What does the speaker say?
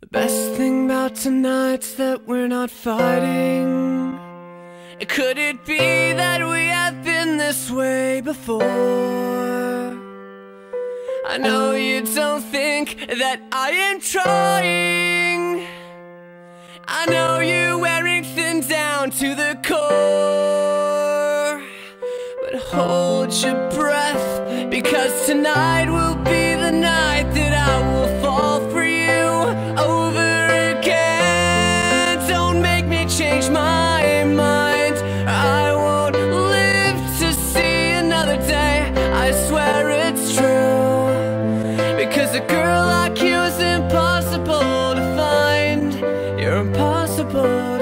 The best thing about tonight's that we're not fighting. Could it be that we have been this way before? I know you don't think that I am trying. I know you're wearing thin down to the core. But hold your breath, because tonight will be day I swear it's true. Because a girl like you is impossible to find. You're impossible